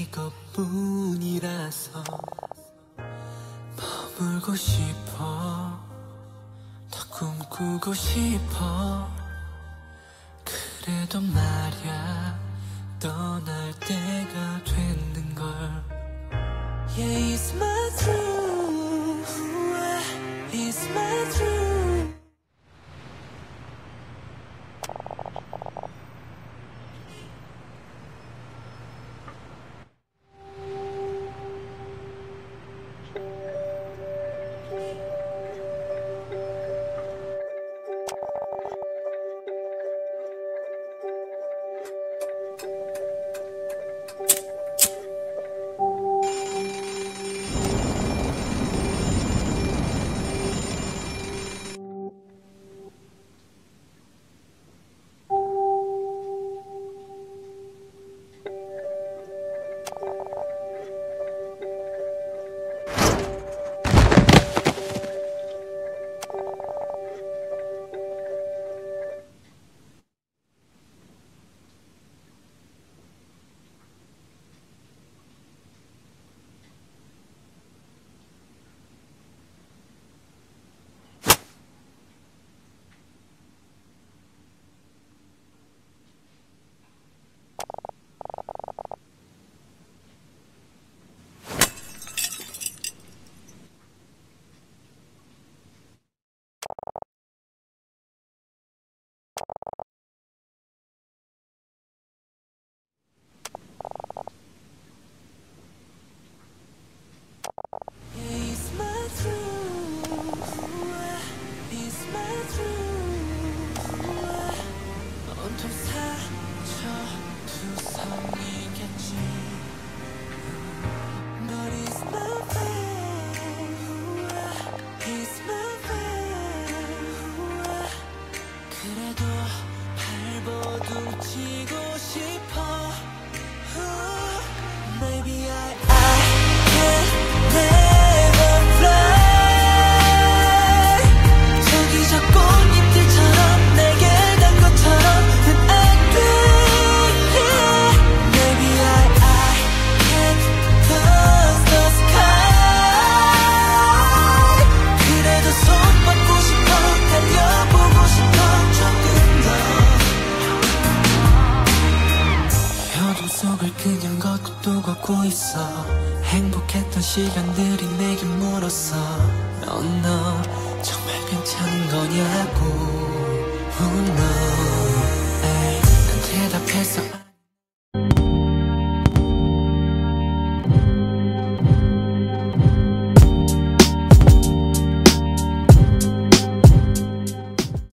이것뿐이라서 머물고 싶어 더 꿈꾸고 싶어. 그래도 말야 떠날 때가 됐는걸. Yeah, it's my 있어. 행복했던 시간들이 내게 물었어. 넌너 정말 괜찮은 거냐고. oh no